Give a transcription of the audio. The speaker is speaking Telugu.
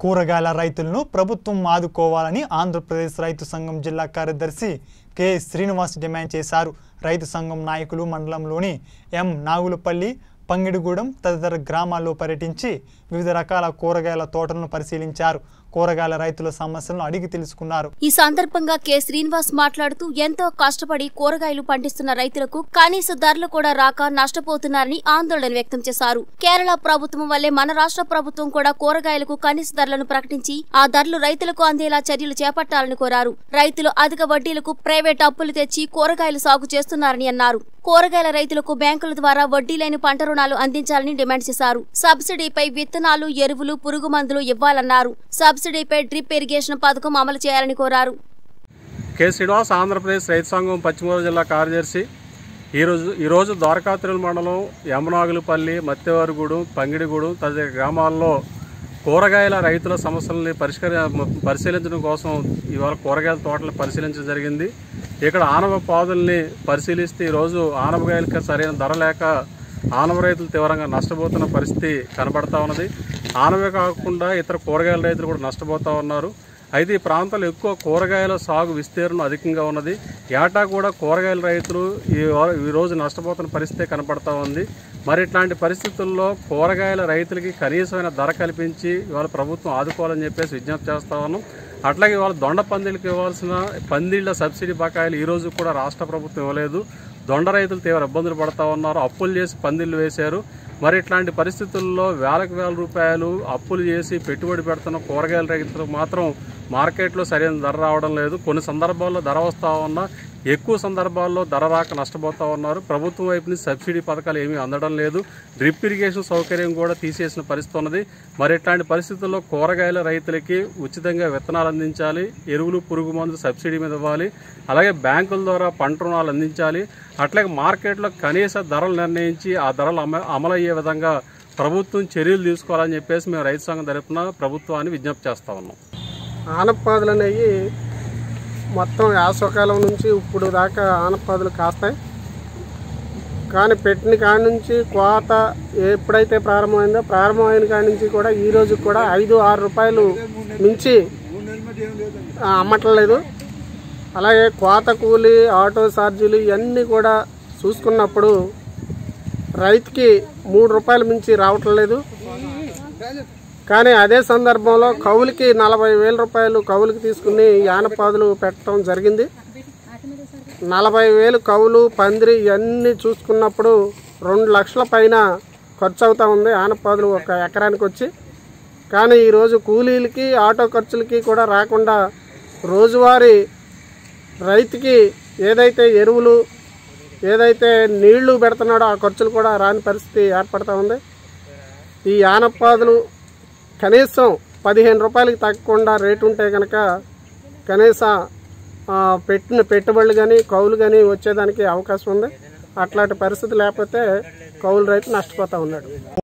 కూరగాయల రైతులను ప్రభుత్వం ఆదుకోవాలని ఆంధ్రప్రదేశ్ రైతు సంఘం జిల్లా కార్యదర్శి కె. శ్రీనివాస్ డిమాండ్ చేశారు. రైతు సంఘం నాయకులు మండలంలోని ఎం. నాగులపల్లి పంగిడిగూడెం తదితర గ్రామాల్లో పర్యటించి వివిధ రకాల కూరగాయల తోటలను పరిశీలించారు. కూరగాయల రైతుల సమస్యలను అడిగి తెలుసుకున్నారు. ఈ సందర్భంగా కె. శ్రీనివాస్ మాట్లాడుతూ ఎంతో కష్టపడి కూరగాయలు పండిస్తున్న రైతులకు కనీస ధరలు కూడా రాక నష్టపోతున్నారని ఆందోళన వ్యక్తం చేశారు. కేరళ ప్రభుత్వం వల్లే మన రాష్ట్ర ప్రభుత్వం కూడా కూరగాయలకు కనీస ధరలను ప్రకటించి ఆ ధరలు రైతులకు అందేలా చర్యలు చేపట్టాలని కోరారు. రైతులు అధిక వడ్డీలకు ప్రైవేట్ అప్పులు తెచ్చి కూరగాయలు సాగు చేస్తున్నారని అన్నారు. కూరగాయల రైతులకు బ్యాంకుల ద్వారా వడ్డీ లేని పంట రుణాలు అందించాలని డిమాండ్ చేశారు. సబ్సిడీపై విత్తనాలు ఎరువులు పురుగు మందులు ఇవ్వాలన్నారు. సబ్సిడీపై డ్రిప్ ఇరిగేషన్ పథకం అమలు చేయాలని కోరారు. కె. శ్రీనివాస్ ఆంధ్రప్రదేశ్ రైతు సంఘం పశ్చిమ గోదావరి జిల్లా కార్యదర్శి. ఈరోజు ఈరోజు ద్వారకాత్రుల మండలం యమనాగులపల్లి మత్తెవారిగూడెం పంగిడిగూడెం తదితర గ్రామాల్లో కూరగాయల రైతుల సమస్యలని పరిష్కరి పరిశీలించడం కోసం ఇవాళ కూరగాయల తోటలు పరిశీలించడం జరిగింది. ఇక్కడ ఆనవ పాదుల్ని పరిశీలిస్తే ఈరోజు ఆనవకాయలకి సరైన ధర లేక ఆనవ రైతులు తీవ్రంగా నష్టపోతున్న పరిస్థితి కనబడతా ఉన్నది. ఆనవే కాకుండా ఇతర కూరగాయల రైతులు కూడా నష్టపోతూ ఉన్నారు. అయితే ఈ ప్రాంతంలో ఎక్కువ కూరగాయల సాగు విస్తీర్ణం అధికంగా ఉన్నది. ఏటా కూడా కూరగాయల రైతులు ఈ ఈ రోజు నష్టపోతున్న పరిస్థితి కనపడతా ఉంది. మరి ఇట్లాంటి పరిస్థితుల్లో కూరగాయల రైతులకి కనీసమైన ధర కల్పించి ఇవాళ ప్రభుత్వం ఆదుకోవాలని చెప్పేసి విజ్ఞప్తి చేస్తా ఉన్నాం. అట్లాగే ఇవాళ దొండ పందిళ్ళకి ఇవ్వాల్సిన పందిళ్ళ సబ్సిడీ బకాయిలు ఈరోజు కూడా రాష్ట్ర ప్రభుత్వం ఇవ్వలేదు. దొండ రైతులు తీవ్ర ఇబ్బందులు పడతా ఉన్నారు. అప్పులు చేసి పందిళ్ళు వేశారు. మరి ఇట్లాంటి పరిస్థితుల్లో వేలకు వేల రూపాయలు అప్పులు చేసి పెట్టుబడి పెడుతున్న కూరగాయల రైతులకు మాత్రం మార్కెట్లో సరైన ధర రావడం లేదు. కొన్ని సందర్భాల్లో ధర వస్తూ ఉన్నా ఎక్కువ సందర్భాల్లో ధర రాక నష్టపోతూ ఉన్నారు. ప్రభుత్వం వైపు నుంచి సబ్సిడీ పథకాలు ఏమీ అందడం లేదు. డ్రిప్ ఇరిగేషన్ సౌకర్యం కూడా తీసేసిన పరిస్థితి ఉన్నది. మరి ఇట్లాంటి పరిస్థితుల్లో కూరగాయల రైతులకి ఉచితంగా విత్తనాలు అందించాలి. ఎరువులు పురుగు మందులు సబ్సిడీ మీద ఇవ్వాలి. అలాగే బ్యాంకుల ద్వారా పంట రుణాలు అందించాలి. అట్లాగే మార్కెట్లో కనీస ధరలు నిర్ణయించి ఆ ధరలు అమ అమలయ్యే విధంగా ప్రభుత్వం చర్యలు తీసుకోవాలని చెప్పేసి మేము రైతు సంఘం తరపున ప్రభుత్వాన్ని విజ్ఞప్తి చేస్తా ఉన్నాం. ఆనపాదులు అనేవి మొత్తం వేసవకాలం నుంచి ఇప్పుడు దాకా ఆనపాదులు కాస్తాయి. కానీ పెట్టిన కాడి నుంచి కోత ఎప్పుడైతే ప్రారంభమైందో ప్రారంభమైన కాడి నుంచి కూడా ఈ రోజు కూడా ఐదు ఆరు రూపాయలు మించి అమ్మట్లేదు. అలాగే కోత కూలి ఆటో ఛార్జీలు ఇవన్నీ కూడా చూసుకున్నప్పుడు రైతుకి మూడు రూపాయలు మించి రావట్లేదు. కానీ అదే సందర్భంలో కౌలుకి నలభై వేల రూపాయలు కౌలుకి తీసుకుని యానపాదులు పెట్టడం జరిగింది. నలభై వేలు కౌలు పందిరి ఇవన్నీ చూసుకున్నప్పుడు రెండు లక్షల పైన ఖర్చు అవుతూ ఉంది ఆనపాదులు ఒక ఎకరానికి వచ్చి. కానీ ఈరోజు కూలీలకి ఆటో ఖర్చులకి కూడా రాకుండా రోజువారీ రైతుకి ఏదైతే ఎరువులు ఏదైతే నీళ్ళు పెడుతున్నాడో ఆ ఖర్చులు కూడా రాని పరిస్థితి ఏర్పడుతూ ఉంది. ఈ ఆనపాదులు కనీసం పదిహేను రూపాయలకి తగ్గకుండా రేటు ఉంటే కనుక కనీస పెట్టిన పెట్టుబడులు కానీ కౌలు కానీ వచ్చేదానికి అవకాశం ఉంది. అట్లాంటి పరిస్థితి లేకపోతే కౌలు రైతు నష్టపోతూ ఉన్నాడు.